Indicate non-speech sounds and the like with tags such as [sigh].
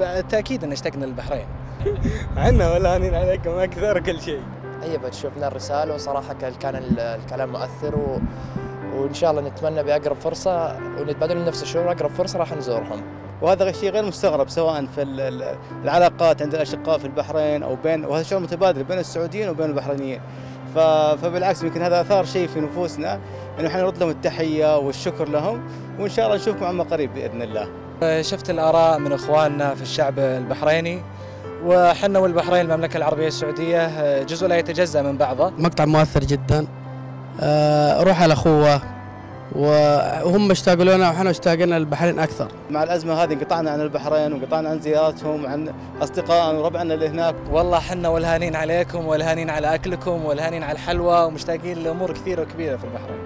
بالتاكيد إن اشتقنا للبحرين. [laughs] عنا ولا هانين عليكم أكثر كل شيء. طيب شفنا الرسالة وصراحة كان الكلام مؤثر و... وإن شاء الله نتمنى بأقرب فرصة ونتبادل نفس الشعور أقرب فرصة راح نزورهم. وهذا شيء غير مستغرب سواء في العلاقات عند الأشقاء في البحرين أو بين وهذا شعور متبادل بين السعوديين وبين البحرينيين. فبالعكس يمكن هذا آثار شيء في نفوسنا إنه إحنا نرد لهم التحية والشكر لهم وإن شاء الله نشوفكم عما قريب بإذن الله. شفت الآراء من إخواننا في الشعب البحريني وحنا والبحرين المملكة العربية السعودية جزء لا يتجزأ من بعضه. مقطع مؤثر جدا روح الاخوه وهم اشتاقوا لنا وحنا اشتاقنا للبحرين أكثر. مع الأزمة هذه انقطعنا عن البحرين وانقطعنا عن زيارتهم وعن اصدقائنا وربعنا اللي هناك. والله حنا والهانين عليكم والهانين على أكلكم والهانين على الحلوى ومشتاقين لأمور كثيرة وكبيرة في البحرين.